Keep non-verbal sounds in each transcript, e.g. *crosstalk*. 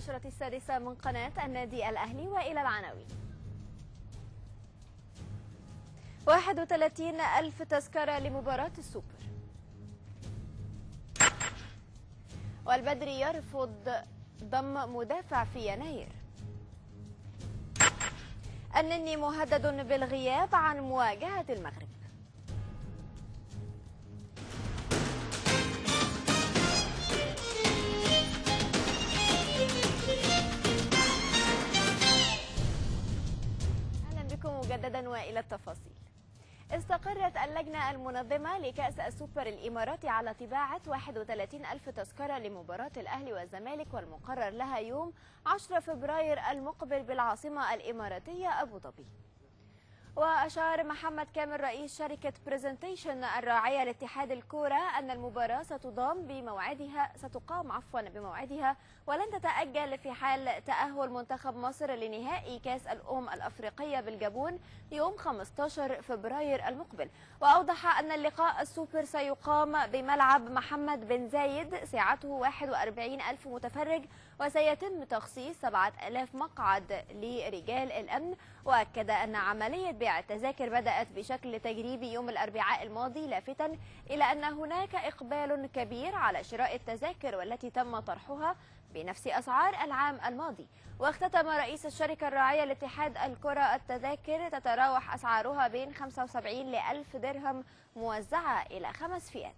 بكم في نشرة السادسة من قناة النادي الأهلي وإلى العناوين. 31 ألف تذكرة لمباراة السوبر. والبدري يرفض ضم مدافع في يناير. النني مهدد بالغياب عن مواجهة المغرب. مجددا وإلى التفاصيل. استقرت اللجنة المنظمة لكأس السوبر الإماراتي على طباعة 31 ألف تذكرة لمباراة الأهلي والزمالك والمقرر لها يوم 10 فبراير المقبل بالعاصمة الإماراتية أبو ظبي. وأشار محمد كامل رئيس شركة Presentation الراعية لاتحاد الكورة أن المباراة ستضام بموعدها ستقام عفوا بموعدها ولن تتأجل في حال تأهل منتخب مصر لنهائي كأس الأمم الأفريقية بالجابون يوم 15 فبراير المقبل. وأوضح أن اللقاء السوبر سيقام بملعب محمد بن زايد سعته 41 ألف متفرج وسيتم تخصيص 7000 مقعد لرجال الأمن. وأكد أن عملية بيع التذاكر بدأت بشكل تجريبي يوم الأربعاء الماضي لافتا إلى أن هناك إقبال كبير على شراء التذاكر والتي تم طرحها بنفس أسعار العام الماضي. واختتم رئيس الشركة الراعية لاتحاد الكرة التذاكر تتراوح أسعارها بين 75 ل 1000 درهم موزعة إلى خمس فئات.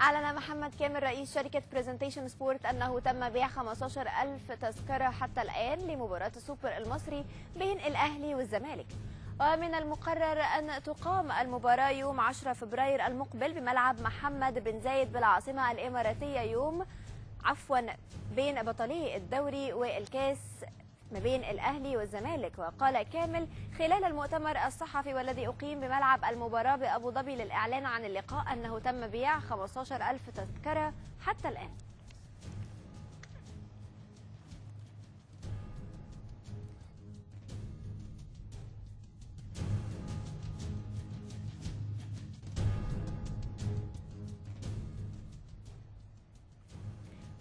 أعلن محمد كامل رئيس شركة Presentation Sport أنه تم بيع 15 ألف تذكرة حتى الآن لمباراة السوبر المصري بين الأهلي والزمالك. ومن المقرر أن تقام المباراة يوم 10 فبراير المقبل بملعب محمد بن زايد بالعاصمة الإماراتية يوم عفوا بين بطلي الدوري والكاس ما بين الأهلي والزمالك. وقال كامل خلال المؤتمر الصحفي والذي أقيم بملعب المباراة بأبو ظبي للإعلان عن اللقاء أنه تم بيع 15 ألف تذكرة حتى الآن.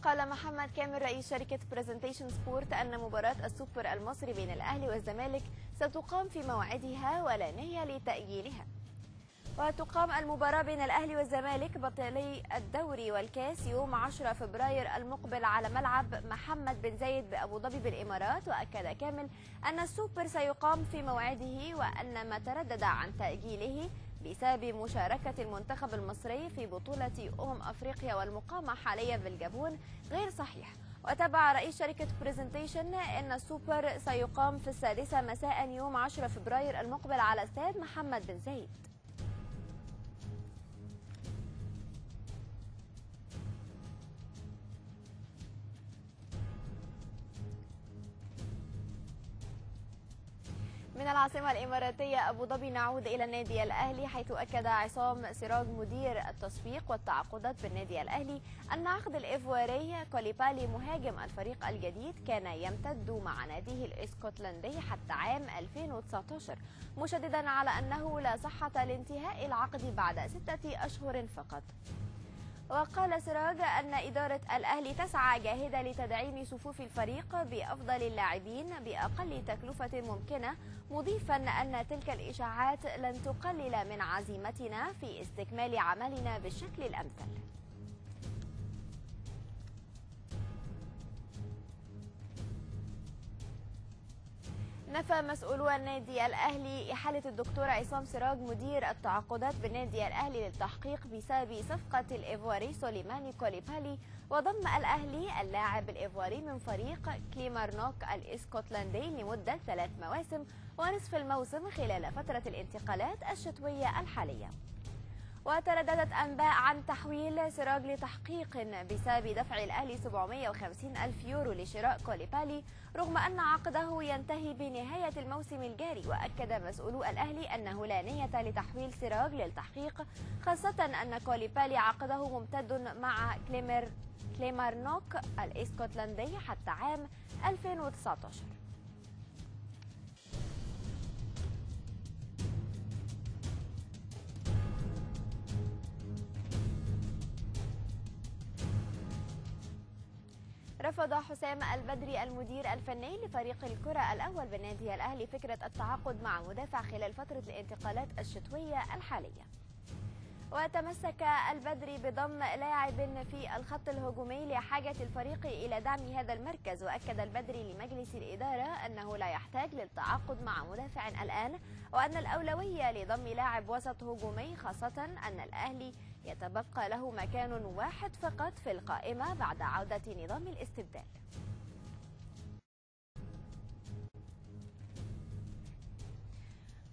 قال محمد كامل رئيس شركة Presentation Sport أن مباراة السوبر المصري بين الأهلي والزمالك ستقام في موعدها ولا نية لتأجيلها وتقام المباراة بين الأهلي والزمالك بطلي الدوري والكاس يوم 10 فبراير المقبل على ملعب محمد بن زايد بأبو ظبي بالإمارات. وأكد كامل أن السوبر سيقام في موعده وأن ما تردد عن تأجيله بسبب مشاركة المنتخب المصري في بطولة أمم أفريقيا والمقامة حاليا بالجابون غير صحيح. وتابع رئيس شركة Presentation أن السوبر سيقام في السادسة مساء يوم 10 فبراير المقبل على استاد محمد بن زايد. من العاصمة الإماراتية أبو ظبي نعود إلى النادي الأهلي حيث أكد عصام سراج مدير التسويق والتعاقدات بالنادي الأهلي أن عقد الإيفواري كوليبالي مهاجم الفريق الجديد كان يمتد مع ناديه الإسكتلندي حتى عام 2019 مشددا على أنه لا صحة لانتهاء العقد بعد ستة أشهر فقط. وقال سراج أن إدارة الأهلي تسعى جاهدة لتدعيم صفوف الفريق بأفضل اللاعبين بأقل تكلفة ممكنة مضيفا أن تلك الإشاعات لن تقلل من عزيمتنا في استكمال عملنا بالشكل الأمثل. نفى مسؤولو النادي الأهلي إحالة الدكتور عصام سراج مدير التعاقدات بالنادي الأهلي للتحقيق بسبب صفقة الإيفواري سوليماني كوليبالي وضم الأهلي اللاعب الإيفواري من فريق كليمارنوك الإسكتلندي لمدة ثلاث مواسم ونصف الموسم خلال فترة الانتقالات الشتوية الحالية. وترددت أنباء عن تحويل سراج لتحقيق بسبب دفع الأهلي 750 ألف يورو لشراء كوليبالي رغم أن عقده ينتهي بنهاية الموسم الجاري وأكد مسؤولو الأهلي أنه لا نية لتحويل سراج للتحقيق خاصة أن كوليبالي عقده ممتد مع كليمر كليمارنوك الإسكتلندي حتى عام 2019 رفض حسام البدري المدير الفني لفريق الكرة الأول بالنادي الأهلي فكرة التعاقد مع مدافع خلال فترة الانتقالات الشتوية الحالية. وتمسك البدري بضم لاعب في الخط الهجومي لحاجة الفريق إلى دعم هذا المركز وأكد البدري لمجلس الإدارة أنه لا يحتاج للتعاقد مع مدافع الآن وأن الأولوية لضم لاعب وسط هجومي خاصة أن الأهلي يتبقى له مكان واحد فقط في القائمة بعد عودة نظام الاستبدال.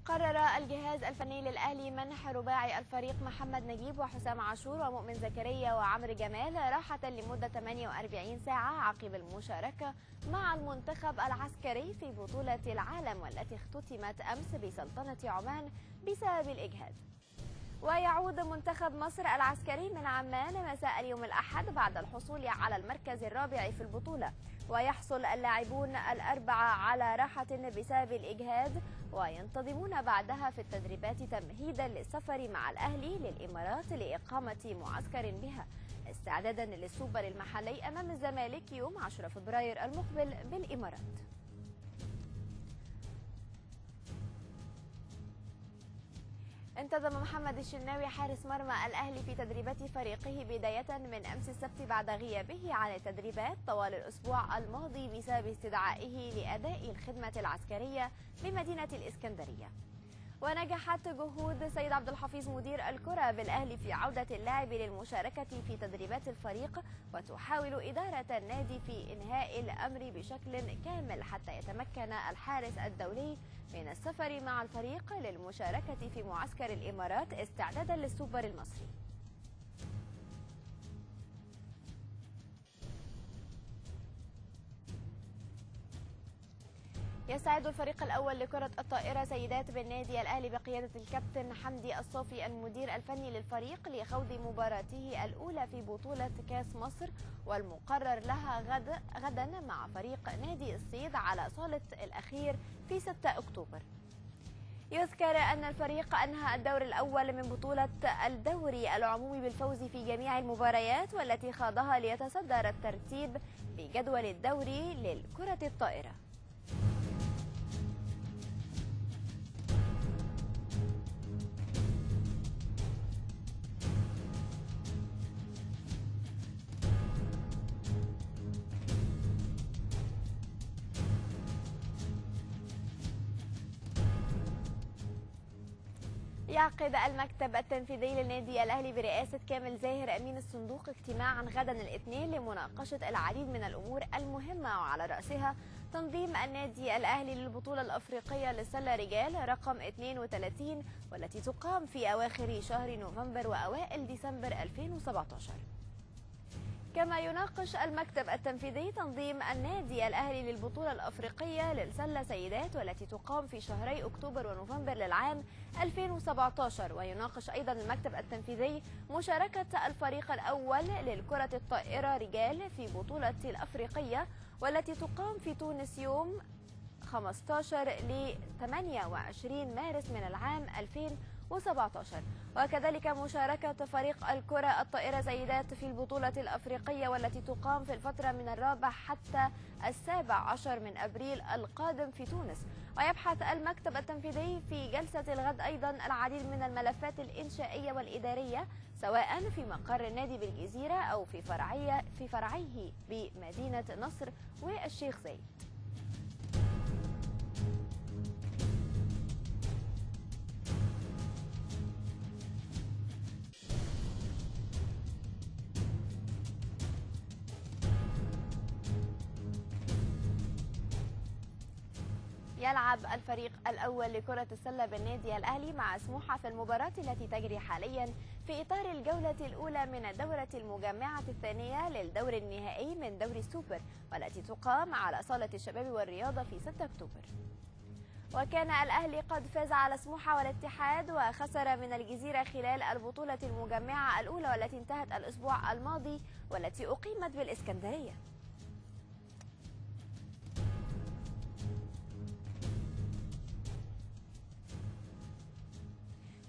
قرر الجهاز الفني للأهلي منح رباعي الفريق محمد نجيب وحسام عاشور ومؤمن زكريا وعمرو جمال راحة لمدة 48 ساعة عقب المشاركة مع المنتخب العسكري في بطولة العالم والتي اختتمت أمس بسلطنة عمان بسبب الإجهاد. ويعود منتخب مصر العسكري من عمان مساء اليوم الأحد بعد الحصول على المركز الرابع في البطولة. ويحصل اللاعبون الأربعة على راحة بسبب الإجهاد وينتظمون بعدها في التدريبات تمهيدا للسفر مع الأهلي للإمارات لإقامة معسكر بها. استعدادا للسوبر المحلي أمام الزمالك يوم 10 فبراير المقبل بالإمارات. انتظم محمد الشناوي حارس مرمى الأهلي في تدريبات فريقه بداية من أمس السبت بعد غيابه عن التدريبات طوال الأسبوع الماضي بسبب استدعائه لأداء الخدمة العسكرية بمدينة الإسكندرية. ونجحت جهود سيد عبد الحفيظ مدير الكرة بالأهلي في عودة اللاعب للمشاركة في تدريبات الفريق وتحاول إدارة النادي في إنهاء الأمر بشكل كامل حتى يتمكن الحارس الدولي من السفر مع الفريق للمشاركة في معسكر الإمارات استعدادا للسوبر المصري. يسعد الفريق الأول لكرة الطائرة سيدات بالنادي الأهلي بقيادة الكابتن حمدي الصافي المدير الفني للفريق لخوض مباراته الأولى في بطولة كاس مصر والمقرر لها غد غدا مع فريق نادي الصيد على صالة الأخير في 6 أكتوبر. يذكر أن الفريق أنهى الدور الأول من بطولة الدوري العمومي بالفوز في جميع المباريات والتي خاضها ليتصدر الترتيب بجدول الدوري للكرة الطائرة. يعقد المكتب التنفيذي للنادي الأهلي برئاسة كامل زاهر أمين الصندوق اجتماعا غدا الاثنين لمناقشة العديد من الأمور المهمة وعلى رأسها تنظيم النادي الأهلي للبطولة الأفريقية للسلة رجال رقم 32 والتي تقام في أواخر شهر نوفمبر وأوائل ديسمبر 2017 كما يناقش المكتب التنفيذي تنظيم النادي الأهلي للبطولة الأفريقية للسلة سيدات والتي تقام في شهري أكتوبر ونوفمبر للعام 2017 ويناقش أيضا المكتب التنفيذي مشاركة الفريق الأول للكرة الطائرة رجال في بطولة الأفريقية والتي تقام في تونس يوم 15 ل 28 مارس من العام 2017 2017 وكذلك مشاركة فريق الكرة الطائرة سيدات في البطولة الأفريقية والتي تقام في الفترة من الرابع حتى السابع عشر من أبريل القادم في تونس. ويبحث المكتب التنفيذي في جلسة الغد أيضا العديد من الملفات الإنشائية والإدارية سواء في مقر النادي بالجزيرة أو في فرعية في فرعيه بمدينة نصر والشيخ زايد. يلعب الفريق الأول لكرة السلة بالنادي الأهلي مع سموحة في المباراة التي تجري حاليا في إطار الجولة الأولى من الدورة المجمعة الثانية للدور النهائي من دوري السوبر والتي تقام على صالة الشباب والرياضة في 6 أكتوبر. وكان الأهلي قد فاز على سموحة والاتحاد وخسر من الجزيرة خلال البطولة المجمعة الأولى والتي انتهت الأسبوع الماضي والتي أقيمت بالإسكندرية.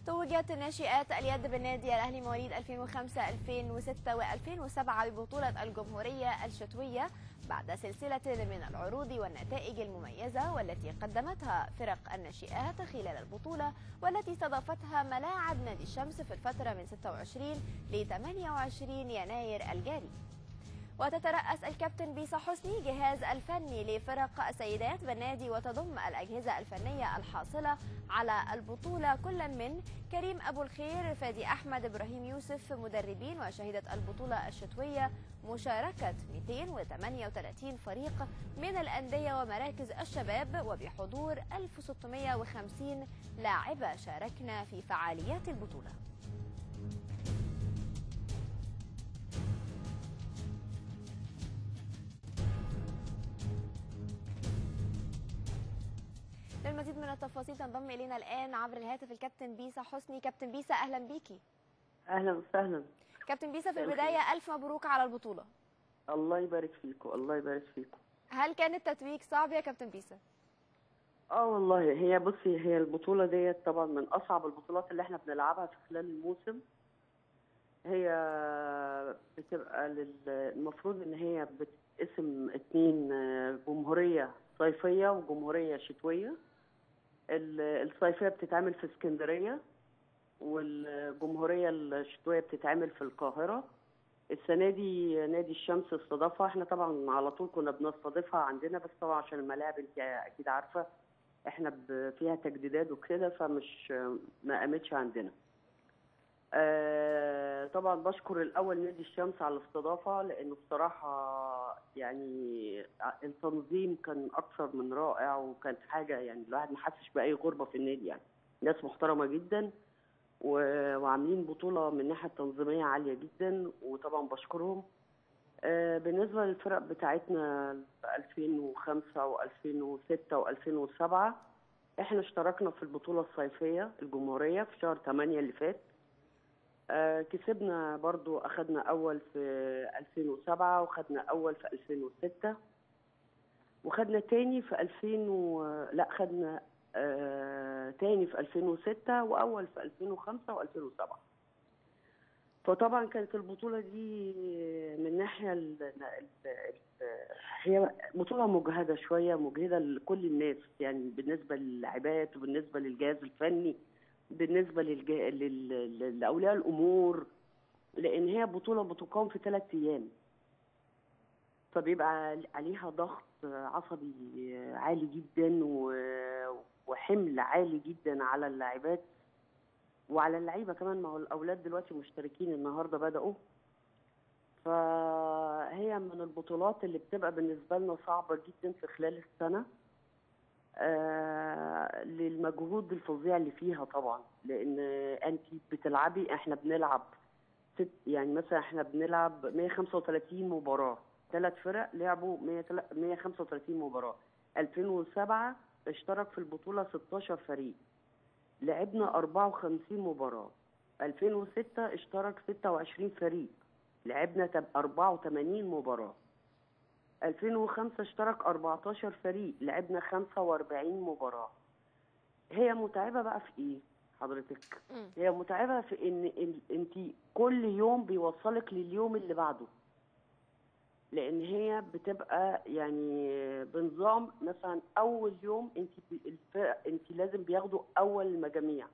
توجت ناشئات اليد بالنادي الأهلي مواليد 2005 2006 و2007 ببطوله الجمهورية الشتوية بعد سلسلة من العروض والنتائج المميزة والتي قدمتها فرق الناشئات خلال البطولة والتي استضافتها ملاعب نادي الشمس في الفترة من 26 ل 28 يناير الجاري. وتترأس الكابتن بيسا حسني جهاز الفني لفرق السيدات بالنادي وتضم الأجهزة الفنية الحاصلة على البطولة. كل من كريم أبو الخير فادي أحمد إبراهيم يوسف مدربين وشهدت البطولة الشتوية مشاركة 238 فريق من الأندية ومراكز الشباب وبحضور 1650 لاعبة شاركنا في فعاليات البطولة. للمزيد من التفاصيل تنضم إلينا الآن عبر الهاتف الكابتن بيسا حسني. كابتن بيسا أهلا بيكي. أهلا وسهلا. كابتن بيسا في البداية ألف مبروك على البطولة. الله يبارك فيكم الله يبارك فيكم. هل كان التتويج صعب يا كابتن بيسا؟ آه والله هي بصي هي البطولة ديت طبعا من أصعب البطولات اللي إحنا بنلعبها في خلال الموسم. هي بتبقى لل... المفروض إن هي بتقسم اتنين جمهورية صيفية وجمهورية شتوية. الصيفية بتتعمل في اسكندرية والجمهورية الشتوية بتتعمل في القاهرة. السنة دي نادي الشمس استضافها. إحنا طبعا على طول كنا بنستضيفها عندنا بس طبعا عشان الملاعب انت أكيد عارفة إحنا فيها تجديدات وكده فمش ما قامتش عندنا. آه طبعا بشكر الأول نادي الشمس على الاستضافة لأنه بصراحة يعني التنظيم كان أكثر من رائع وكانت حاجة يعني الواحد ما حسش بأي غربة في النادي يعني. ناس محترمة جدا وعاملين بطولة من الناحية التنظيمية عالية جدا وطبعا بشكرهم. آه بالنسبة للفرق بتاعتنا 2005 و2006 و2007 إحنا اشتركنا في البطولة الصيفية الجمهورية في شهر 8 اللي فات. كسبنا برضو أخدنا أول في 2007 وخدنا أول في 2006 وخدنا تاني في 2000 و... لا خدنا آه تاني في 2006 وأول في 2005 و2007 فطبعا كانت البطولة دي من ناحية ال... ال... هي بطولة مجهدة شوية مجهدة لكل الناس يعني بالنسبة للاعبات وبالنسبة للجهاز الفني. بالنسبة للج... لل... لأولياء الأمور لأن هي بطولة بتقام في ثلاث أيام. فبيبقى عليها ضغط عصبي عالي جدا و... وحمل عالي جدا على اللاعبات وعلى اللعيبة كمان. ما هو الأولاد دلوقتي مشتركين النهارده بدأوا. فهي من البطولات اللي بتبقى بالنسبة لنا صعبة جدا في خلال السنة. آه للمجهود الفظيع اللي فيها طبعا. لأن انت بتلعبي إحنا بنلعب ست يعني مثلا إحنا بنلعب 135 مباراة. ثلاث فرق لعبوا 135 مباراة. 2007 اشترك في البطولة 16 فريق. لعبنا 54 مباراة. 2006 اشترك 26 فريق. لعبنا 84 مباراة. 2005 اشترك 14 فريق لعبنا 45 مباراة. هي متعبة بقى في إيه؟ حضرتك. هي متعبة في إن انت كل يوم بيوصلك لليوم اللي بعده. لأن هي بتبقى يعني بنظام مثلا أول يوم انت انت لازم بياخدوا أول المجاميع.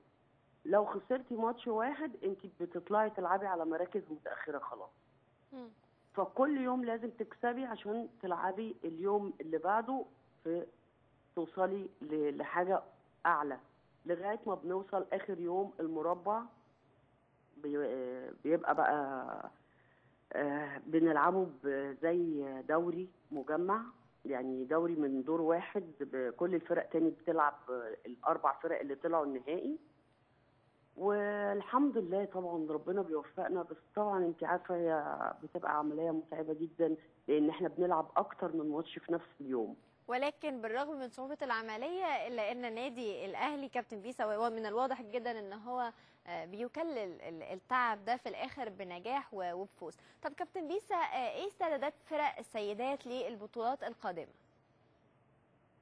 لو خسرتي ماتش واحد انت بتطلعي تلعبي على مراكز متأخرة خلاص. فكل يوم لازم تكسبي عشان تلعبي اليوم اللي بعده في توصلي لحاجة أعلى. لغاية ما بنوصل آخر يوم المربع بيبقى بقى بنلعبه زي دوري مجمع. يعني دوري من دور واحد كل الفرق تاني بتلعب الأربع فرق اللي طلعوا النهائي. والحمد لله طبعا ربنا بيوفقنا بس طبعا أنت عارفة هي بتبقى عملية متعبة جدا لأن إحنا بنلعب أكتر من ماتش في نفس اليوم. ولكن بالرغم من صعوبة العملية إلا أن نادي الأهلي كابتن بيسا ومن الواضح جدا إن هو بيكلل التعب ده في الآخر بنجاح وبفوز. طب كابتن بيسا إيه استعدادات فرق السيدات للبطولات القادمة؟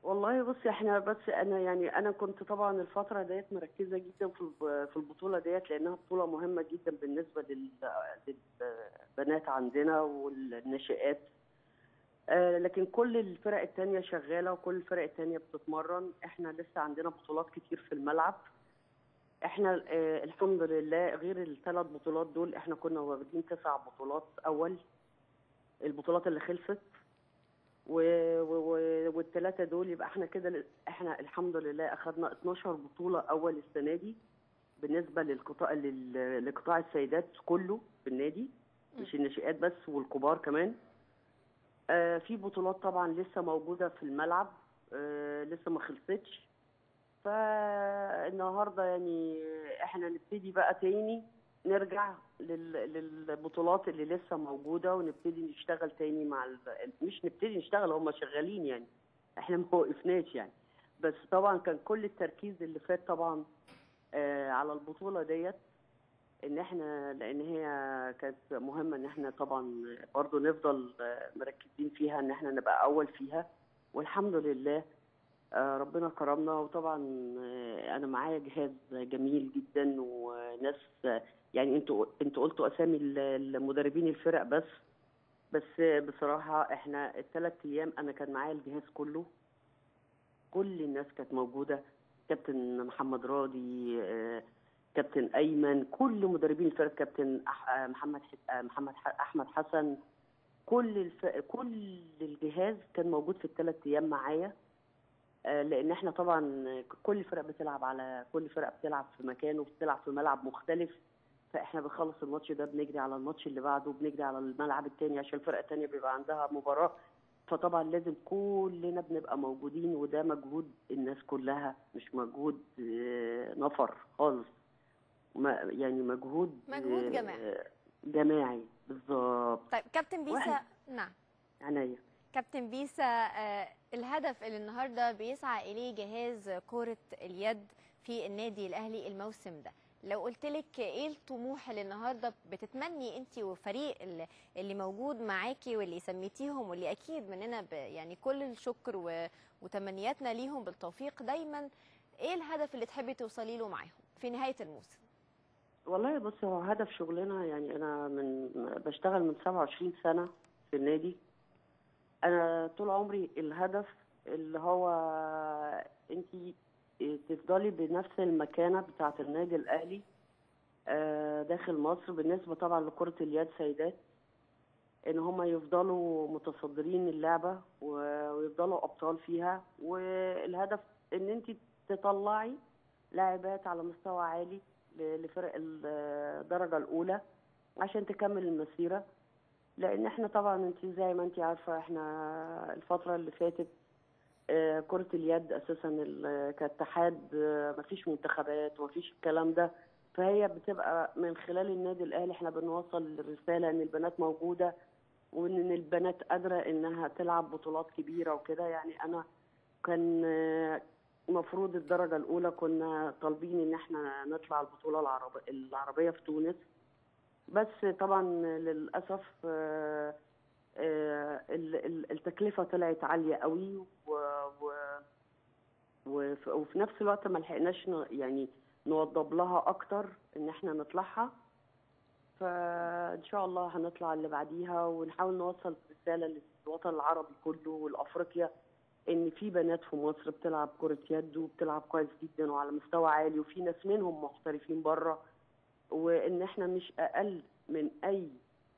والله بصي إحنا بس أنا يعني أنا كنت طبعا الفترة ديت مركزة جدا في في البطولة ديت لأنها بطولة مهمة جدا بالنسبة للبنات عندنا والناشئات آه، لكن كل الفرق التانية شغالة وكل الفرق التانية بتتمرن. إحنا لسه عندنا بطولات كتير في الملعب. إحنا آه، الحمد لله غير الثلاث بطولات دول إحنا كنا واخدين تسع بطولات أول. البطولات اللي خلصت و... و... والثلاثه دول يبقى إحنا كده إحنا الحمد لله اخذنا 12 بطولة أول السنة دي بالنسبة للقطاع لل... لقطاع السيدات كله في النادي مش الناشئات بس والكبار كمان. آه في بطولات طبعا لسه موجودة في الملعب آه لسه ما خلصتش. فالنهاردة يعني إحنا نبتدي بقى تاني نرجع لل... للبطولات اللي لسه موجودة ونبتدي نشتغل تاني مع ال... مش نبتدي نشتغل هم شغالين يعني. إحنا ما وقفناش يعني. بس طبعا كان كل التركيز اللي فات طبعا آه على البطولة ديت إن إحنا لأن هي كانت مهمة إن إحنا طبعا برضو نفضل آه، مركزين فيها إن إحنا نبقى أول فيها. والحمد لله آه، ربنا كرمنا. وطبعا آه، أنا معايا جهاز جميل جدا وناس يعني أنتوا أنتوا قلتوا أسامي ال- المدربين الفرق بس بس بصراحة إحنا الثلاث أيام أنا كان معايا الجهاز كله كل الناس كانت موجودة كابتن محمد راضي آه، كابتن أيمن كل مدربين الفرق كابتن آه، محمد آه، محمد أحمد حسن كل الف... كل الجهاز كان موجود في الثلاث أيام معايا لأن إحنا طبعا كل الفرق بتلعب على كل فرقه بتلعب في مكان وبتلعب في ملعب مختلف. فإحنا بنخلص الماتش ده بنجري على الماتش اللي بعده بنجري على الملعب التاني عشان الفرقة التانية بيبقى عندها مباراة. فطبعا لازم كلنا بنبقى موجودين وده مجهود الناس كلها مش مجهود آه، نفر خالص. ما يعني مجهود مجهود آه، جماعي. جماعي. بالظبط. طيب كابتن بيسا واحد. نعم. عينيا. كابتن بيسا آه، الهدف اللي النهارده بيسعى إليه جهاز كرة اليد في النادي الأهلي الموسم ده. لو قلت لك إيه الطموح اللي النهارده بتتمني انت وفريق اللي- موجود معاكي واللي سميتيهم واللي أكيد مننا يعني كل الشكر وتمنياتنا ليهم بالتوفيق دايما إيه الهدف اللي تحبي توصلي له معاهم في نهاية الموسم؟ والله بص هو هدف شغلنا يعني أنا من بشتغل من 27 سنة في النادي. أنا طول عمري الهدف اللي هو انت تفضلي بنفس المكانة بتاعة النادي الأهلي آه، داخل مصر بالنسبة طبعا لكرة اليد سيدات إن هم يفضلوا متصدرين اللعبة ويفضلوا أبطال فيها. والهدف إن انت تطلعي لاعبات على مستوى عالي لفرق الدرجة الأولى عشان تكمل المسيرة. لأن إحنا طبعا انت زي ما انت عارفة إحنا الفترة اللي فاتت آه، كرة اليد أساسا ال- كاتحاد آه، مفيش منتخبات ومفيش الكلام ده. فهي بتبقى من خلال النادي الأهلي إحنا بنوصل الرساله إن البنات موجودة وإن البنات قادرة إنها تلعب بطولات كبيرة وكده. يعني أنا كان آه، المفروض الدرجة الأولى كنا طالبين إن إحنا نطلع البطولة العرب- العربية في تونس. بس طبعا للأسف آه، آه، ال- ال- التكلفة طلعت عالية قوي و و وف- وفي نفس الوقت ما لحقناش يعني نوضب لها أكتر إن إحنا نطلعها. فإن شاء الله هنطلع اللي بعديها ونحاول نوصل رسالة للوطن العربي كله والأفريقيا إن في بنات في مصر بتلعب كرة يد وبتلعب كويس جدا وعلى مستوى عالي وفي ناس منهم محترفين بره وإن إحنا مش أقل من أي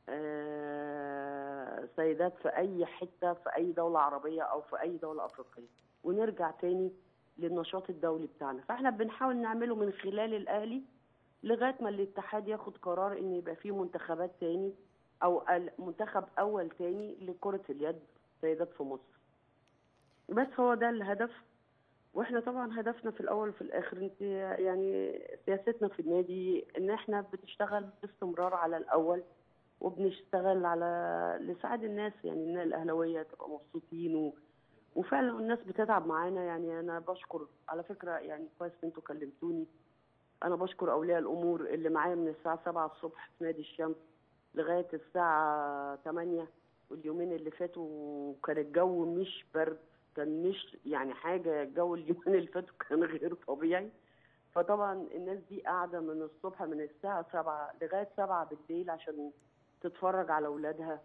آه، سيدات في أي حتة في أي دولة عربية أو في أي دولة أفريقية. ونرجع تاني للنشاط الدولي بتاعنا. فإحنا بنحاول نعمله من خلال الأهلي لغاية ما الاتحاد ياخد قرار إن يبقى فيه منتخبات تاني أو منتخب أول تاني لكرة اليد سيدات في مصر. بس هو ده الهدف. وإحنا طبعا هدفنا في الأول وفي الآخر انت يعني سياستنا في النادي إن إحنا بنشتغل باستمرار على الأول. وبنشتغل على لسعاد الناس يعني إن الأهلاوية تبقى مبسوطين و... وفعلا الناس بتتعب معانا يعني أنا بشكر على فكرة يعني كويس إن أنتوا كلمتوني. أنا بشكر أولياء الأمور اللي معايا من الساعة 7 الصبح في نادي الشمس لغاية الساعة 8 واليومين اللي فاتوا كان الجو مش برد كان مش يعني حاجة الجو اليومين اللي فاتوا كان غير طبيعي. فطبعا الناس دي قاعدة من الصبح من الساعة 7 لغاية 7 بالليل عشان تتفرج على اولادها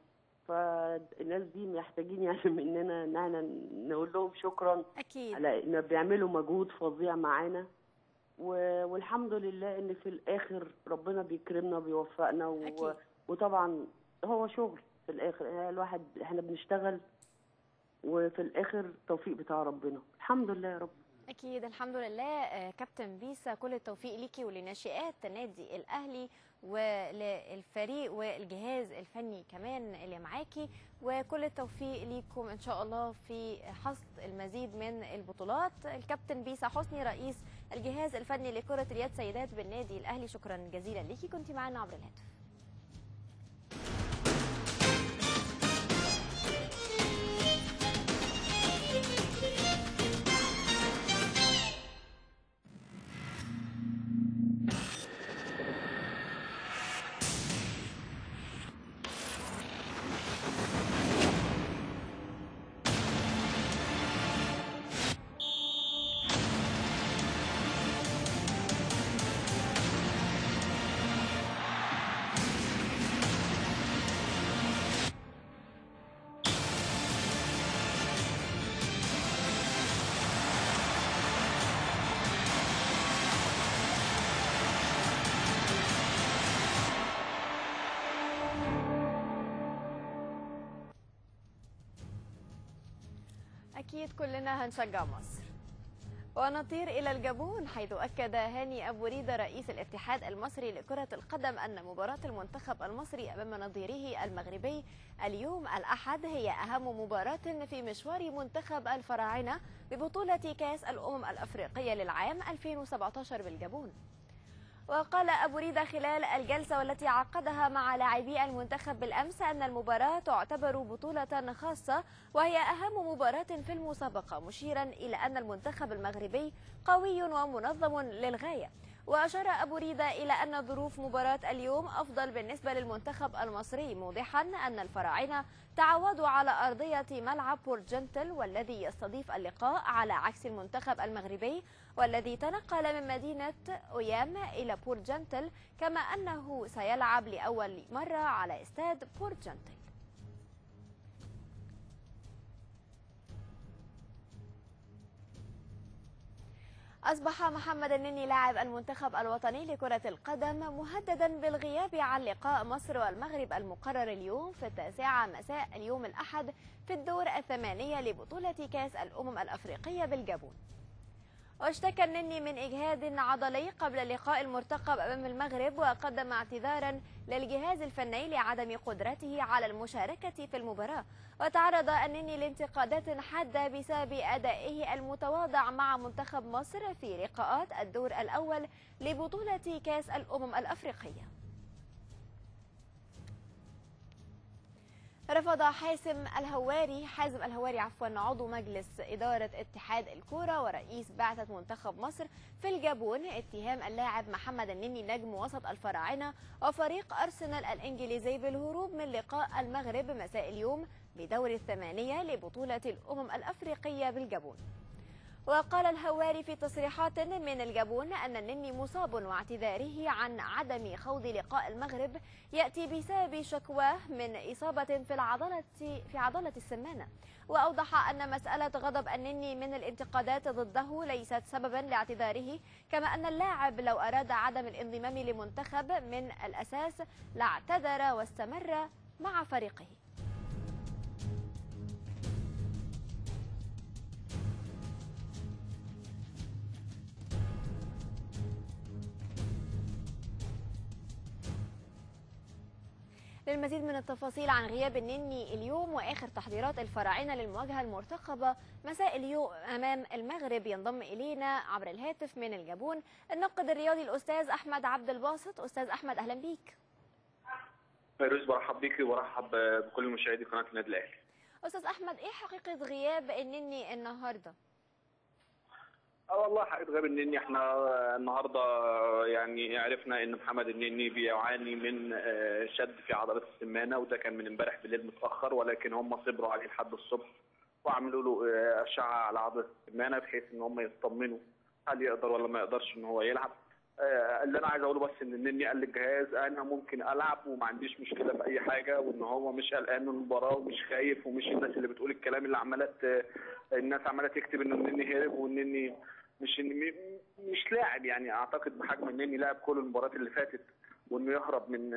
فالناس دي محتاجين يعني *laughs* مننا إن إحنا نقول لهم شكرا أكيد. على إن بيعملوا مجهود فظيع معانا. والحمد لله إن في الآخر ربنا بيكرمنا و... أكيد. وطبعا هو شغل في الآخر. يعني الواحد إحنا بنشتغل وفي الآخر التوفيق بتاع ربنا. الحمد لله يا رب. أكيد. الحمد لله. آه، كابتن بيسا كل التوفيق ليكي ولناشئات نادي الأهلي. وللفريق والجهاز الفني كمان اللي معاكي وكل التوفيق ليكم إن شاء الله في حصد المزيد من البطولات. الكابتن بيسا حسني رئيس الجهاز الفني لكرة اليد سيدات بالنادي الأهلي شكرا جزيلا ليكي. كنت معانا عبر الهاتف. أكيد كلنا هنشجع مصر. ونطير إلى الجابون حيث أكد هاني أبو ريدة رئيس الاتحاد المصري لكرة القدم أن مباراة المنتخب المصري أمام نظيره المغربي اليوم الأحد هي أهم مباراة في مشوار منتخب الفراعنة ببطولة كأس الأمم الأفريقية للعام 2017 بالجابون. وقال أبو ريدة خلال الجلسة والتي عقدها مع لاعبي المنتخب بالأمس أن المباراة تعتبر بطولة خاصة وهي أهم مباراة في المسابقة مشيرا إلى أن المنتخب المغربي قوي ومنظم للغاية. وأشار أبو ريدة إلى أن ظروف مباراة اليوم أفضل بالنسبة للمنتخب المصري موضحا أن الفراعنة تعودوا على أرضية ملعب بورجنتل والذي يستضيف اللقاء على عكس المنتخب المغربي والذي تنقل من مدينة أويام إلى بورجنتل كما أنه سيلعب لأول مرة على استاد بورجنتل. أصبح محمد النني لاعب المنتخب الوطني لكرة القدم مهددا بالغياب عن لقاء مصر والمغرب المقرر اليوم في التاسعة مساء اليوم الأحد في الدور الثمانية لبطولة كأس الأمم الأفريقية بالجابون. واشتكى النني من إجهاد عضلي قبل لقاء المرتقب أمام المغرب وقدم اعتذارا للجهاز الفني لعدم قدرته على المشاركة في المباراة. وتعرض النني لانتقادات حادة بسبب أدائه المتواضع مع منتخب مصر في لقاءات الدور الأول لبطولة كأس الأمم الأفريقية. رفض حاسم الهواري حازم الهواري عفوا عضو مجلس إدارة اتحاد الكورة ورئيس بعثة منتخب مصر في الجابون. اتهام اللاعب محمد النني نجم وسط الفراعنة وفريق أرسنال الإنجليزي بالهروب من لقاء المغرب مساء اليوم بدور الثمانية لبطولة الأمم الأفريقية بالجابون. وقال الهواري في تصريحات من الجابون أن النني مصاب واعتذاره عن عدم خوض لقاء المغرب يأتي بسبب شكواه من إصابة في العضلة في عضلة السمانة. وأوضح أن مسألة غضب النني من الانتقادات ضده ليست سببا لاعتذاره كما أن اللاعب لو أراد عدم الانضمام لمنتخب من الأساس لاعتذر واستمر مع فريقه. للمزيد من التفاصيل عن غياب النني اليوم وآخر تحضيرات الفراعنة للمواجهة المرتقبة. مساء اليوم أمام المغرب ينضم إلينا عبر الهاتف من الجابون الناقد الرياضي الأستاذ أحمد عبد الباسط. أستاذ أحمد أهلا بيك. فيروز برحب بيكي وبرحب بكل مشاهدي قناة النادي الأهلي. أستاذ أحمد إيه حقيقة غياب النني النهارده؟ والله حقيقة غياب النني. إحنا النهارده يعني عرفنا إن محمد النني بيعاني من آه، شد في عضلات السمانة وده كان من امبارح بالليل متأخر ولكن هم صبروا عليه لحد الصبح وعملوا له آه، أشعة على عضلة السمانة بحيث إن هم يطمنوا هل يقدر ولا ما يقدرش إن هو يلعب. آه، اللي أنا عايز أقوله بس إن النني قال للجهاز أنا ممكن ألعب وما عنديش مشكلة في أي حاجة وإن هو مش قلقان من المباراة ومش خايف ومش الناس اللي بتقول الكلام اللي عمالة الناس عمالة تكتب إن النني هرب والنني مش مش لاعب يعني. أعتقد بحجم النني لعب كل المباريات اللي فاتت وإنه يهرب من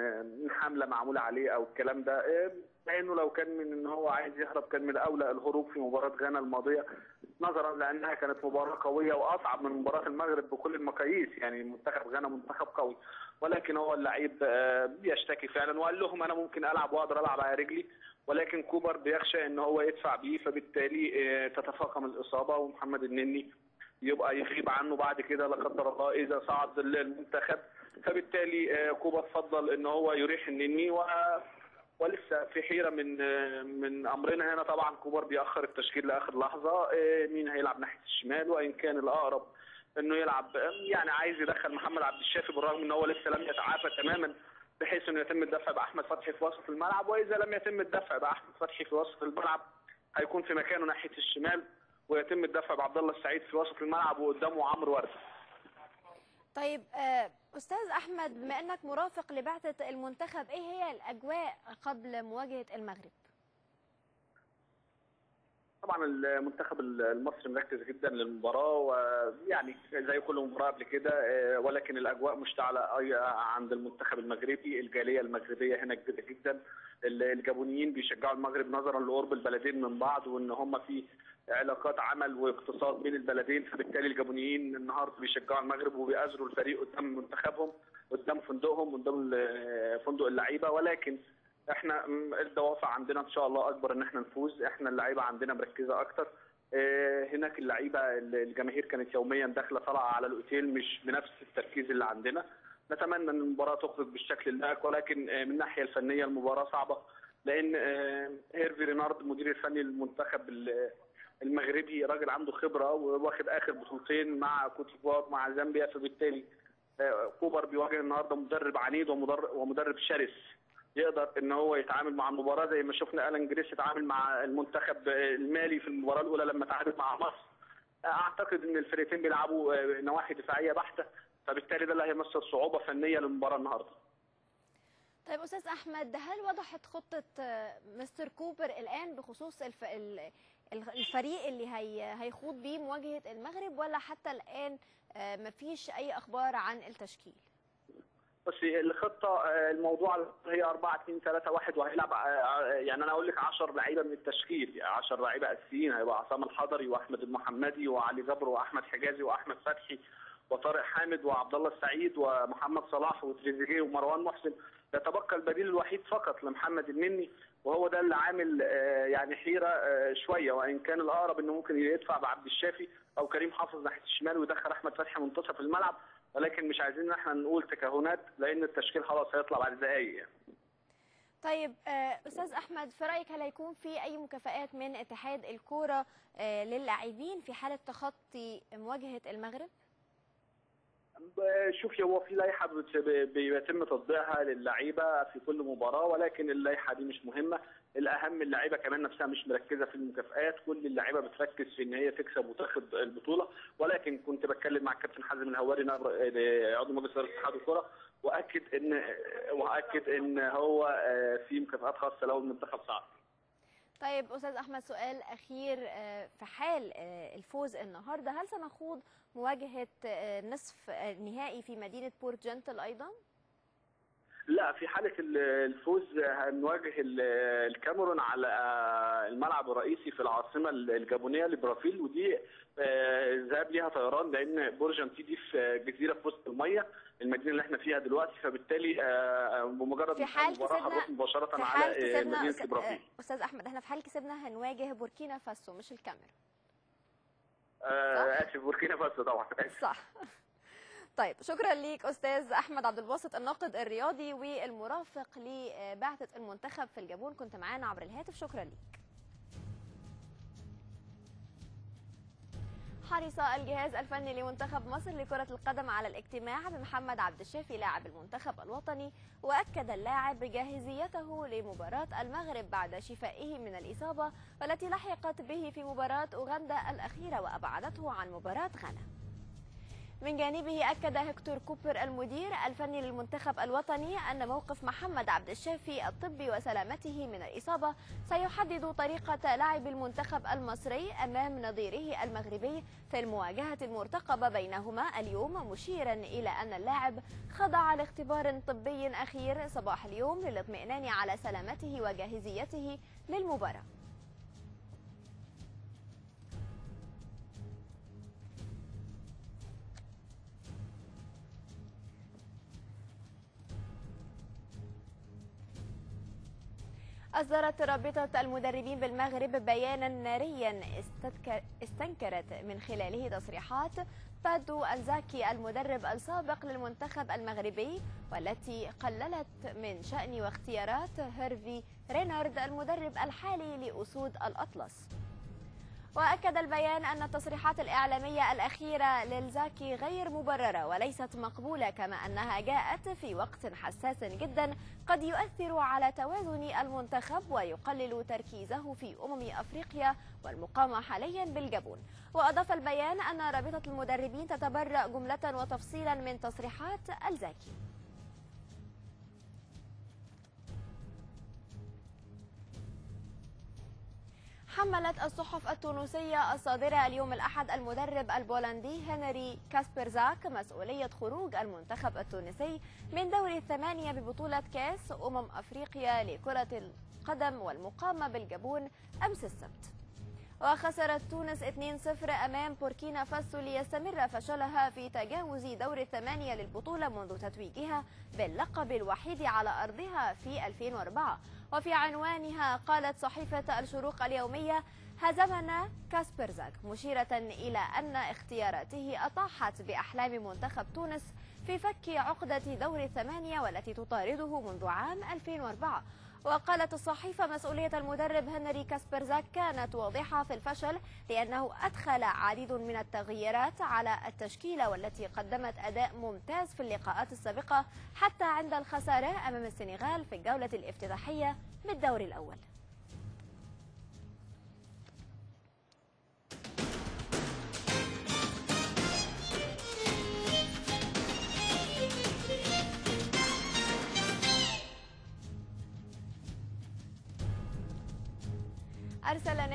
من حملة معمولة عليه أو الكلام ده لأنه لو كان من إن هو عايز يهرب كان من الاولى الهروب في مباراة غانا الماضية نظرا لأنها كانت مباراة قوية وأصعب من مباراة المغرب بكل المقاييس. يعني منتخب غانا منتخب قوي ولكن هو اللعيب آه، بيشتكي فعلا وقال لهم أنا ممكن ألعب وأقدر ألعب على رجلي ولكن كوبر بيخشى إن هو يدفع بيه فبالتالي آه، تتفاقم الإصابة. ومحمد النني يبقى يغيب عنه بعد كده لا قدر الله. إذا صعد المنتخب فبالتالي آه، كوبر فضل إن هو يريح النني و ولسه في حيرة من من أمرنا هنا. طبعا كوبر بيأخر التشكيل لآخر لحظة. إيه، مين هيلعب ناحية الشمال؟ وإن كان الأقرب إنه يلعب يعني عايز يدخل محمد عبد الشافي بالرغم إن هو لسه لم يتعافى تماما بحيث إنه يتم الدفع بأحمد فتحي في وسط الملعب. وإذا لم يتم الدفع بأحمد فتحي في وسط الملعب هيكون في مكانه ناحية الشمال. ويتم الدفع بعبد الله السعيد في وسط الملعب وقدامه عمرو وردة. طيب آه، أستاذ أحمد بما إنك مرافق لبعثة المنتخب إيه هي الأجواء قبل مواجهة المغرب؟ طبعا المنتخب المصري مركز جدا للمباراة ويعني زي كل مباراة قبل كده آه، ولكن الأجواء مشتعله عند المنتخب المغربي. الجالية المغربية هنا كبيره جدا. الجابونيين بيشجعوا المغرب نظرا لقرب البلدين من بعض وإن هم في علاقات عمل واقتصاد بين البلدين فبالتالي الجابونيين النهارده بيشجعوا المغرب وبيأزروا الفريق قدام منتخبهم قدام فندقهم قدام فندق اللعيبة. ولكن إحنا الدوافع عندنا إن شاء الله أكبر إن إحنا نفوز. إحنا اللعيبة عندنا مركزة أكتر. آه، هناك اللعيبة الجماهير كانت يوميا داخلة طالعة على الأوتيل مش بنفس التركيز اللي عندنا. نتمنى إن المباراة تخرج بالشكل اللائق ولكن آه، من الناحية الفنية المباراة صعبة لأن آه، هيرفي رينارد المدير الفني للمنتخب المغربي راجل عنده خبرة واخد آخر بطولتين مع كوت ديفوار مع زامبيا فبالتالي آه، كوبر بيواجه النهارده مدرب عنيد ومدرب شرس يقدر إن هو يتعامل مع المباراة زي ما شفنا ألان جيريس اتعامل مع المنتخب المالي في المباراة الأولى لما تعادل مع مصر. أعتقد إن الفريقين بيلعبوا نواحي دفاعية بحتة فبالتالي ده اللي هيمثل صعوبة فنية للمباراة النهارده. طيب أستاذ أحمد هل وضحت خطة آه، مستر كوبر الآن بخصوص الف... ال- ال- الفريق اللي هي... هيخوض بيه مواجهة المغرب ولا حتى الآن آه، مفيش أي أخبار عن التشكيل؟ بس الخطة آه، الموضوع هي 4 2 3 1 وهيلعب آه، يعني أنا أقول لك 10 لعيبة من التشكيل يعني 10 لعيبة أساسيين هيبقى عصام الحضري وأحمد المحمدي وعلي جبر وأحمد حجازي وأحمد فتحي وطارق حامد وعبد الله السعيد ومحمد صلاح وتريزيجيه ومروان محسن. يتبقى البديل الوحيد فقط لمحمد النني وهو ده اللي عامل آه، يعني حيرة آه، شوية. وإن كان الأقرب إنه ممكن يدفع بعبد الشافي أو كريم حافظ ناحية الشمال ويدخل أحمد فتحي منتصف الملعب. ولكن مش عايزين إن إحنا نقول تكهنات لأن التشكيل خلاص هيطلع بعد دقايق يعني. طيب آه، أستاذ أحمد في رأيك هل هيكون في أي مكافآت من اتحاد الكورة للاعبين في حالة تخطي مواجهة المغرب؟ شوفي هو في لائحة بيتم تطبيقها للعيبة في كل مباراة ولكن اللائحة دي مش مهمة. الأهم اللعيبة كمان نفسها مش مركزة في المكافآت. كل اللعيبة بتركز في إن هي تكسب وتاخد البطولة. ولكن كنت بتكلم مع الكابتن حازم الهواري عضو مجلس اداره اتحاد الكرة وأكد ان وأكد إن هو آه، في مكافآت خاصة لو المنتخب صعد. طيب أستاذ أحمد سؤال أخير آه، في حال آه، الفوز النهارده هل سنخوض مواجهة آه، نصف النهائي في مدينة بورت جنتل أيضا؟ لا في حالة ال- الفوز هنواجه ال- الكاميرون على آه، الملعب الرئيسي في العاصمة الجابونية لبرازيل ودي آه، ذهاب ليها طيران لأن برجنتي دي في جزيرة في وسط المية المدينة اللي إحنا فيها دلوقتي فبالتالي آه، بمجرد في حال كسبنا- مباشرة في على حال آه، كسبنا مدينة أس- برازيل. آه، أستاذ أحمد إحنا في حال كسبنا هنواجه بوركينا فاسو مش الكاميرون. آه، آسف بوركينا فاسو طبعا. *laughs* صح. طيب شكرا ليك أستاذ أحمد عبد الباسط الناقد الرياضي والمرافق لبعثة المنتخب في الجابون. كنت معانا عبر الهاتف شكرا ليك. حرص الجهاز الفني لمنتخب مصر لكرة القدم على الاجتماع بمحمد عبد الشافي لاعب المنتخب الوطني وأكد اللاعب بجاهزيته لمباراة المغرب بعد شفائه من الإصابة والتي لحقت به في مباراة أوغندا الأخيرة وأبعدته عن مباراة غانا. من جانبه أكد هكتور كوبر المدير الفني للمنتخب الوطني أن موقف محمد عبد الشافي الطبي وسلامته من الإصابة سيحدد طريقة لعب المنتخب المصري أمام نظيره المغربي في المواجهة المرتقبة بينهما اليوم مشيرا إلى أن اللاعب خضع لاختبار طبي أخير صباح اليوم للاطمئنان على سلامته وجاهزيته للمباراة. أصدرت رابطة المدربين بالمغرب بيانا ناريا استنكرت من خلاله تصريحات بادو الزاكي المدرب السابق للمنتخب المغربي والتي قللت من شأن واختيارات هيرفي رينارد المدرب الحالي لأسود الأطلس. وأكد البيان أن التصريحات الإعلامية الأخيرة للزاكي غير مبررة وليست مقبولة كما أنها جاءت في وقت حساس جدا قد يؤثر على توازن المنتخب ويقلل تركيزه في أمم أفريقيا والمقامة حاليا بالجابون. وأضاف البيان أن رابطة المدربين تتبرأ جملة وتفصيلا من تصريحات الزاكي. حملت الصحف التونسية الصادرة اليوم الأحد المدرب البولندي هنري كاسبرزاك مسؤولية خروج المنتخب التونسي من دور الثمانية ببطولة كأس أمم أفريقيا لكرة القدم والمقامة بالجابون أمس السبت. وخسرت تونس 2-0 أمام بوركينا فاسو ليستمر فشلها في تجاوز دور الثمانية للبطولة منذ تتويجها باللقب الوحيد على أرضها في 2004 وفي عنوانها قالت صحيفة الشروق اليومية هزمنا كاسبرزاك مشيرة إلى أن اختياراته أطاحت بأحلام منتخب تونس في فك عقدة دور الثمانية والتي تطارده منذ عام 2004 وقالت الصحيفة مسؤولية المدرب هنري كاسبرزاك كانت واضحة في الفشل لأنه أدخل عديد من التغييرات على التشكيلة والتي قدمت أداء ممتاز في اللقاءات السابقة حتى عند الخسارة أمام السنغال في الجولة الافتتاحية بالدور الأول.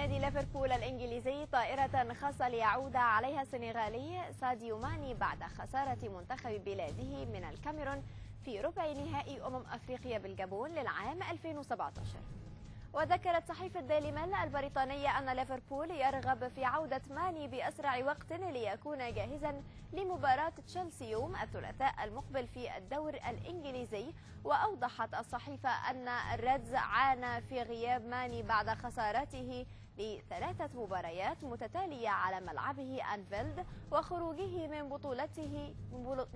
نادي ليفربول الإنجليزي طائرة خاصة ليعود عليها السنغالي ساديو ماني بعد خسارة منتخب بلاده من الكاميرون في ربع نهائي أمم أفريقيا بالجابون للعام 2017 وذكرت صحيفة ديلي ميل البريطانية أن ليفربول يرغب في عودة ماني بأسرع وقت ليكون جاهزا لمباراة تشيلسي يوم الثلاثاء المقبل في الدوري الإنجليزي. وأوضحت الصحيفة أن الريدز عانى في غياب ماني بعد خسارته لثلاثة مباريات متتالية على ملعبه أنفيلد وخروجه من بطولته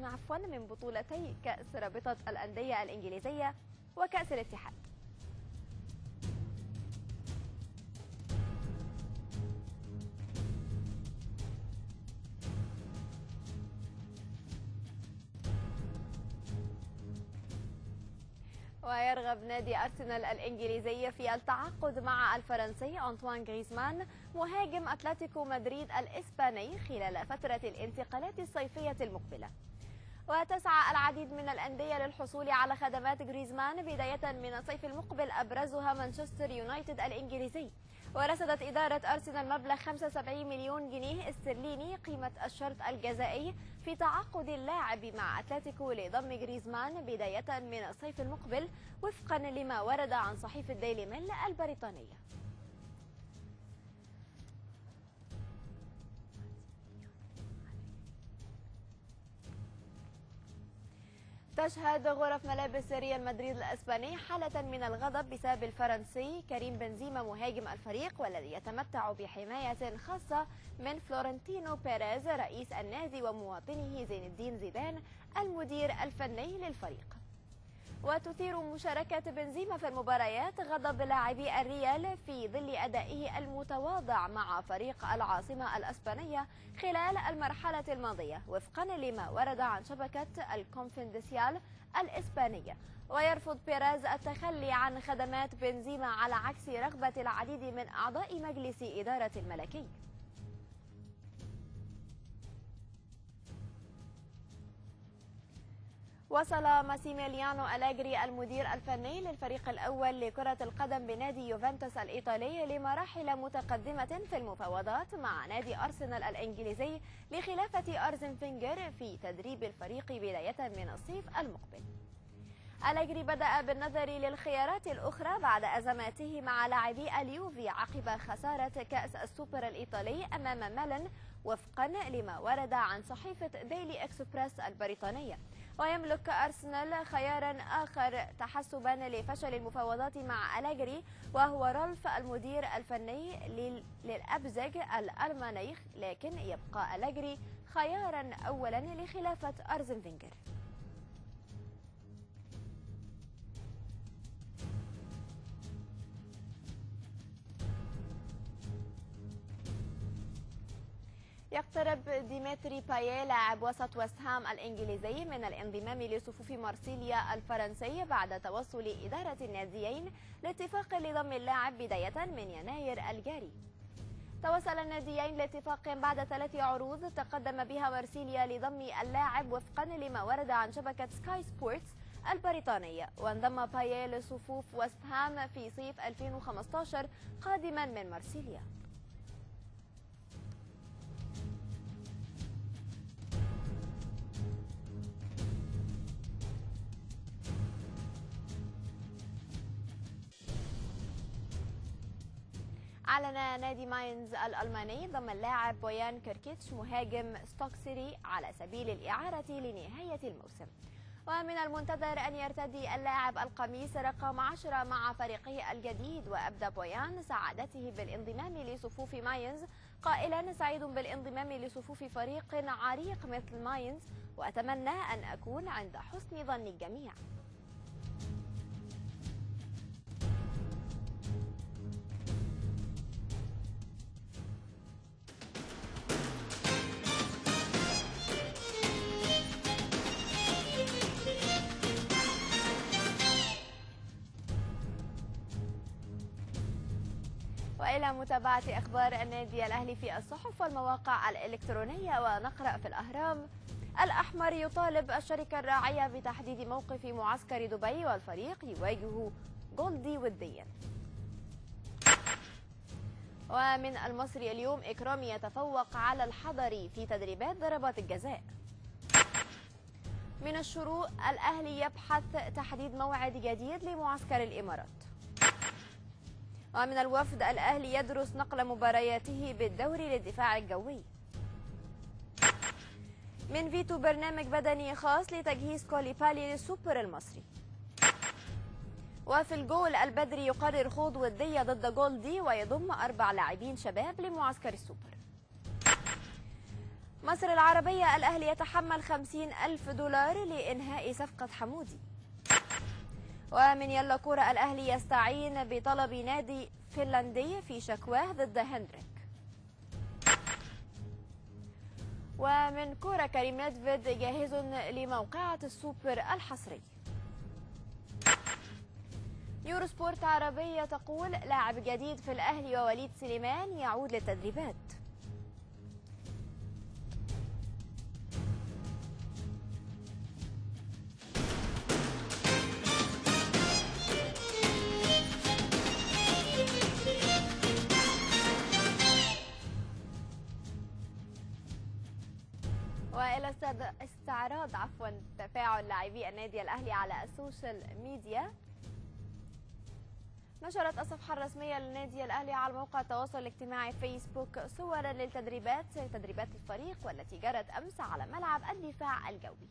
عفوا من بطولتي كأس رابطة الأندية الإنجليزية وكأس الاتحاد. ويرغب نادي أرسنال الإنجليزي في التعاقد مع الفرنسي أنطوان غريزمان مهاجم أتلتيكو مدريد الإسباني خلال فترة الانتقالات الصيفية المقبلة. وتسعى العديد من الأندية للحصول على خدمات غريزمان بداية من الصيف المقبل أبرزها مانشستر يونايتد الإنجليزي. ورصدت إدارة أرسنال مبلغ 75 مليون جنيه استرليني قيمة الشرط الجزائي في تعاقد اللاعب مع أتلتيكو لضم غريزمان بداية من الصيف المقبل وفقا لما ورد عن صحيفة ديلي ميل البريطانية. تشهد غرف ملابس ريال مدريد الأسباني حالة من الغضب بسبب الفرنسي كريم بنزيما مهاجم الفريق والذي يتمتع بحماية خاصة من فلورنتينو بيريز رئيس النادي ومواطنه زين الدين زيدان المدير الفني للفريق. وتثير مشاركة بنزيما في المباريات غضب لاعبي الريال في ظل أدائه المتواضع مع فريق العاصمة الأسبانية خلال المرحلة الماضية وفقا لما ورد عن شبكة الكونفدنسيال الإسبانية. ويرفض بيريز التخلي عن خدمات بنزيما على عكس رغبة العديد من أعضاء مجلس إدارة الملكي. وصل ماسيميليانو أليجري المدير الفني للفريق الأول لكرة القدم بنادي يوفنتوس الإيطالي لمراحل متقدمة في المفاوضات مع نادي أرسنال الإنجليزي لخلافة أرسين فينجر في تدريب الفريق بداية من الصيف المقبل. أليجري بدأ بالنظر للخيارات الأخرى بعد أزماته مع لاعبي اليوفي عقب خسارة كأس السوبر الإيطالي أمام ميلان وفقا لما ورد عن صحيفة ديلي إكسبريس البريطانية. ويملك أرسنال خيارا آخر تحسبا لفشل المفاوضات مع أليجري وهو رولف المدير الفني للايبزج الألماني لكن يبقى أليجري خيارا أولا لخلافة أرسين فينجر يقترب ديميتري باييه لاعب وسط ويست هام الإنجليزي من الانضمام لصفوف مارسيليا الفرنسي بعد توصل إدارة الناديين لاتفاق لضم اللاعب بداية من يناير الجاري. توصل الناديين لاتفاق بعد ثلاث عروض تقدم بها مارسيليا لضم اللاعب وفقا لما ورد عن شبكة سكاي سبورتس البريطانية وانضم باييه لصفوف ويست هام في صيف 2015 قادما من مارسيليا أعلن نادي ماينز الألماني ضم اللاعب بويان كيركيتش مهاجم ستوك سيتي على سبيل الإعارة لنهاية الموسم. ومن المنتظر أن يرتدي اللاعب القميص رقم 10 مع فريقه الجديد وأبدى بويان سعادته بالانضمام لصفوف ماينز. قائلا سعيد بالانضمام لصفوف فريق عريق مثل ماينز وأتمنى أن أكون عند حسن ظن الجميع متابعة أخبار النادي الأهلي في الصحف والمواقع الإلكترونية ونقرأ في الأهرام. الأحمر يطالب الشركة الراعية بتحديد موقف معسكر دبي والفريق يواجه جولدي وديا. ومن المصري اليوم إكرامي يتفوق على الحضري في تدريبات ضربات الجزاء. من الشروق الأهلي يبحث تحديد موعد جديد لمعسكر الإمارات. ومن الوفد الأهلي يدرس نقل مبارياته بالدوري للدفاع الجوي. من فيتو برنامج بدني خاص لتجهيز كوليبالي للسوبر المصري. وفي الجول البدري يقرر خوض ودية ضد جولدي ويضم أربع لاعبين شباب لمعسكر السوبر. مصر العربية الأهلي يتحمل خمسين ألف دولار لإنهاء صفقة حمودي. ومن يلا كورة الأهلي يستعين بطلب نادي فنلندي في شكواه ضد هندريك ومن كورة كريم نيدفيد جاهز لموقعة السوبر الحصري. يورو سبورت عربية تقول لاعب جديد في الأهلي ووليد سليمان يعود للتدريبات. والى استعراض عفوا تفاعل لاعبي النادي الأهلي على السوشيال ميديا. نشرت الصفحة الرسمية للنادي الأهلي على موقع التواصل الاجتماعي فيسبوك صورا للتدريبات تدريبات الفريق والتي جرت أمس على ملعب الدفاع الجوي.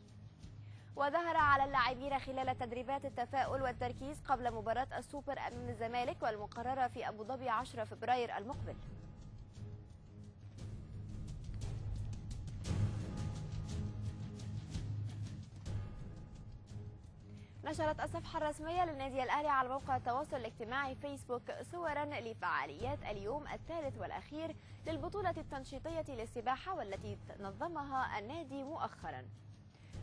وظهر على اللاعبين خلال تدريبات التفاؤل والتركيز قبل مباراة السوبر أمام الزمالك والمقررة في أبو ظبي 10 فبراير المقبل. نشرت الصفحة الرسمية للنادي الأهلي على موقع التواصل الاجتماعي فيسبوك صورا لفعاليات اليوم الثالث والأخير للبطولة التنشيطية للسباحة والتي نظمها النادي مؤخرا.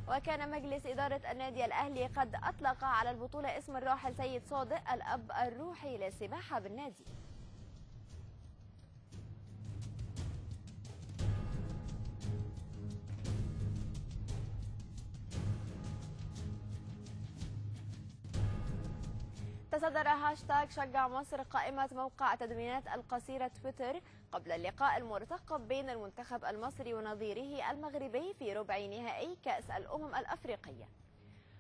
وكان مجلس إدارة النادي الأهلي قد أطلق على البطولة اسم الراحل سيد صادق الأب الروحي للسباحة بالنادي. تصدر هاشتاج شجع مصر قائمة موقع تدوينات القصيرة تويتر قبل اللقاء المرتقب بين المنتخب المصري ونظيره المغربي في ربع نهائي كأس الأمم الأفريقية.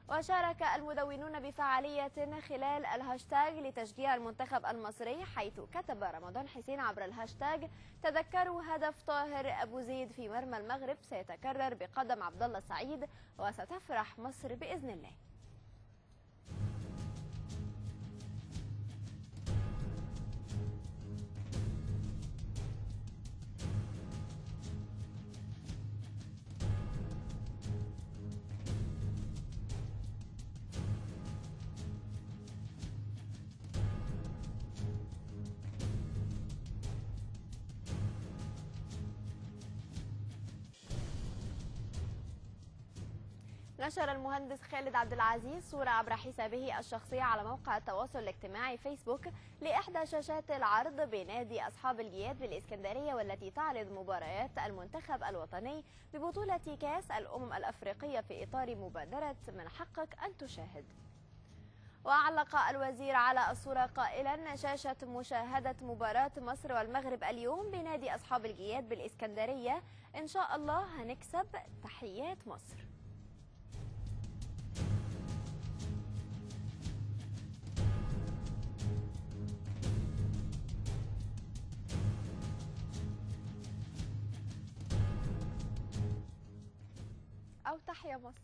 وشارك المدونون بفعالية خلال الهاشتاج لتشجيع المنتخب المصري حيث كتب رمضان حسين عبر الهاشتاج تذكروا هدف طاهر أبو زيد في مرمى المغرب سيتكرر بقدم عبد الله السعيد وستفرح مصر بإذن الله. نشر المهندس خالد عبد العزيز صورة عبر حسابه الشخصي على موقع التواصل الاجتماعي فيسبوك لإحدى شاشات العرض بنادي أصحاب الجياد بالإسكندرية والتي تعرض مباريات المنتخب الوطني ببطولة كأس الأمم الأفريقية في إطار مبادرة من حقك أن تشاهد. وعلق الوزير على الصورة قائلا شاشة مشاهدة مباراة مصر والمغرب اليوم بنادي أصحاب الجياد بالإسكندرية. إن شاء الله هنكسب. تحيات مصر. تحيا مصر.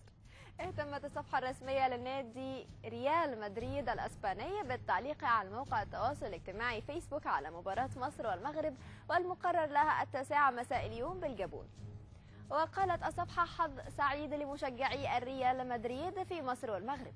اهتمت الصفحة الرسمية للنادي ريال مدريد الأسباني بالتعليق على موقع التواصل الاجتماعي فيسبوك على مباراة مصر والمغرب والمقرر لها التاسعة مساء اليوم بالجابون. وقالت الصفحة حظ سعيد لمشجعي الريال مدريد في مصر والمغرب.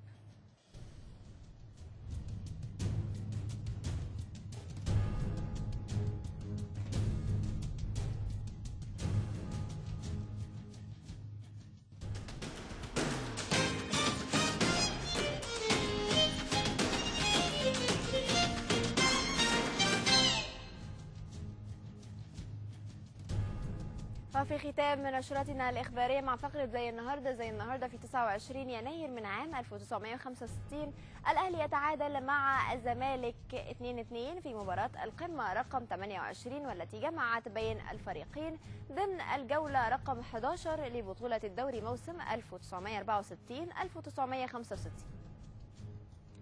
ختام نشرتنا الإخبارية مع فقرة زي النهاردة زي النهاردة في 29 يناير من عام 1965 الأهلي يتعادل مع الزمالك 2-2 في مباراة القمة رقم 28 والتي جمعت بين الفريقين ضمن الجولة رقم 11 لبطولة الدوري موسم 1964-1965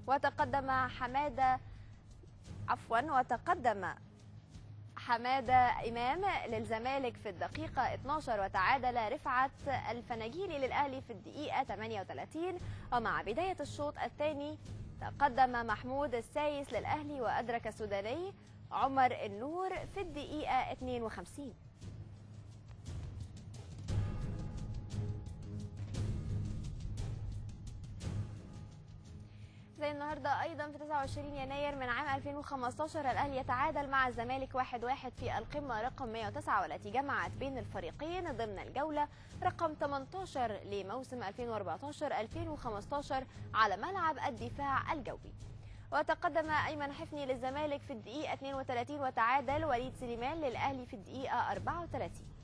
وتقدم حمادة عفوا وتقدم حمادة إمام للزمالك في الدقيقة 12 وتعادل رفعت الفناجيلي للأهلي في الدقيقة 38 ومع بداية الشوط الثاني تقدم محمود السايس للأهلي وأدرك السوداني عمر النور في الدقيقة 52 زي النهارده أيضا في 29 يناير من عام 2015 الأهلي يتعادل مع الزمالك 1-1 في القمة رقم 109 والتي جمعت بين الفريقين ضمن الجولة رقم 18 لموسم 2014-2015 على ملعب الدفاع الجوي. وتقدم أيمن حفني للزمالك في الدقيقة 32 وتعادل وليد سليمان للأهلي في الدقيقة 34.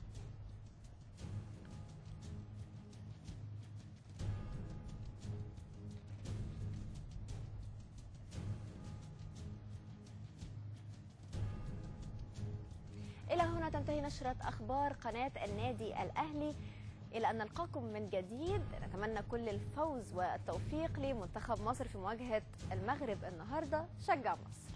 إلى هنا تنتهي نشرة أخبار قناة النادي الأهلي. إلى أن نلقاكم من جديد نتمنى كل الفوز والتوفيق لمنتخب مصر في مواجهة المغرب النهاردة. شجع مصر.